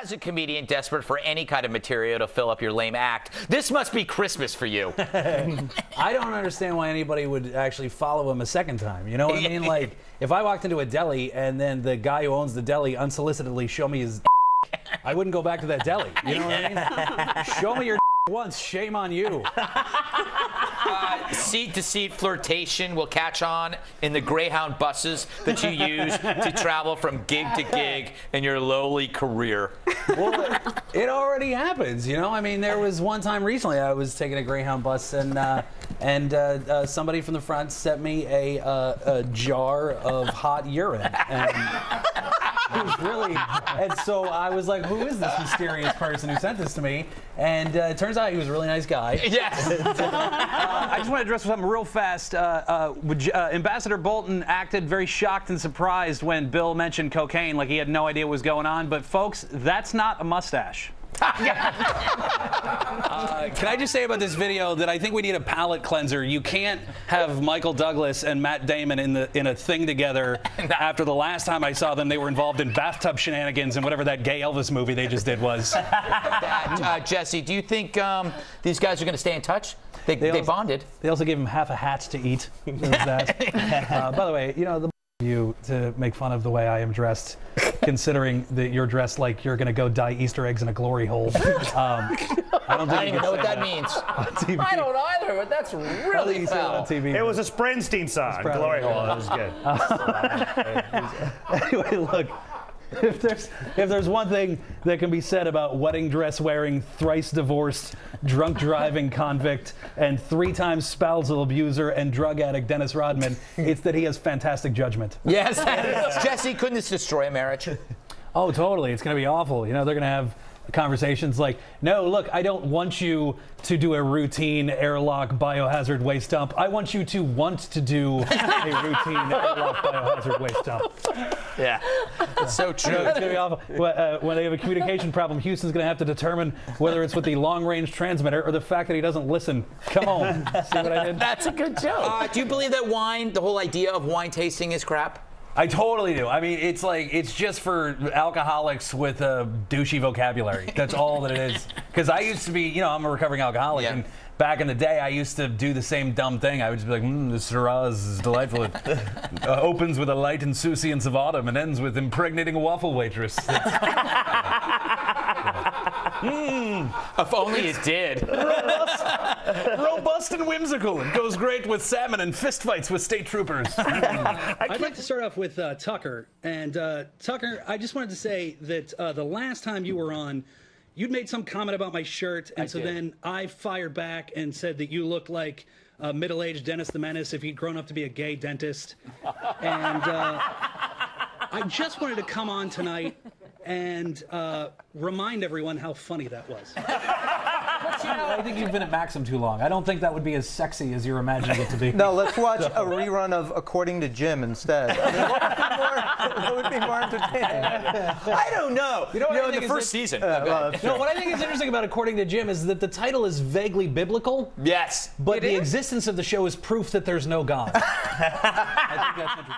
As a comedian desperate for any kind of material to fill up your lame act, this must be Christmas for you. I don't understand why anybody would actually follow him a second time. You know what I mean? Like, if I walked into a deli and then the guy who owns the deli unsolicitedly show me his, I wouldn't go back to that deli. You know what I mean? show me your once, shame on you. Seat to seat flirtation will catch on in the Greyhound buses that you use to travel from gig to gig in your lowly career. Well, it already happens, you know. I mean, there was one time recently I was taking a Greyhound bus and uh, and uh, uh, somebody from the front sent me a, uh, a jar of hot urine. And, it was really, and so I was like, "Who is this mysterious person who sent this to me?" And uh, it turns out he was a really nice guy. Yes. I just want to address something real fast. Uh, uh, uh, Ambassador Bolton acted very shocked and surprised when Bill mentioned cocaine, like he had no idea what was going on. But folks, that's not a mustache. Uh, can I just say about this video that I think we need a palate cleanser. You can't have Michael Douglas and Matt Damon in the in a thing together after the last time I saw them. They were involved in bathtub shenanigans and whatever that gay Elvis movie they just did was. uh, Jesse, do you think um, these guys are going to stay in touch? They, they, also- bonded. They also gave him half a hat to eat. Uh, by the way, you know the you to make fun of the way I am dressed, considering that you're dressed like you're going to go dye Easter eggs in a glory hole. Um, I don't I don't even know what say that means. TV. I don't either, but that's I don't think really you say that foul. on TV. It was a Springsteen song, Glory. Hole. That was good. anyway, look. If there's if there's one thing that can be said about wedding dress wearing, thrice divorced, drunk driving convict, and three times spousal abuser and drug addict Dennis Rodman, it's that he has fantastic judgment. Yes. Jesse, couldn't this destroy a marriage? Oh, totally. It's going to be awful. You know, they're going to have conversations like, no, look, I don't want you to do a routine airlock biohazard waste dump. I want you to want to do a routine airlock biohazard waste dump. Yeah. It's so true. No, it's going to be awful. When, uh, when they have a communication problem, Houston's going to have to determine whether it's with the long range transmitter or the fact that he doesn't listen. Come on. See what I did? That's a good joke. Uh, do you believe that wine, the whole idea of wine tasting is crap? I totally do. I mean, it's like it's just for alcoholics with a douchey vocabulary. That's all that it is. Because I used to be, you know, I'm a recovering alcoholic, Yeah. and back in the day, I used to do the same dumb thing. I would just be like, "Mmm, this Shiraz is delightful. It uh, opens with a light insouciance of autumn and ends with impregnating a waffle waitress." If only it did. Robust and whimsical, It goes great with salmon and fistfights with state troopers. I'd like to start off with uh, Tucker. And uh, Tucker, I just wanted to say that uh, the last time you were on, you'd made some comment about my shirt, and so did. then I fired back and said that you looked like a middle-aged Dennis the Menace if he'd grown up to be a gay dentist. and uh, I just wanted to come on tonight and uh, remind everyone how funny that was. I think you've been at Maxim too long. I don't think that would be as sexy as you're imagining it to be. No, let's watch a rerun of According to Jim instead. I mean, what would be more, what would be more entertaining? I don't know. You know, what I in think the first it- season. Uh, Okay. well, No, what I think is interesting about According to Jim is that the title is vaguely biblical, yes. but the existence of the show is proof that there's no God. I think that's interesting.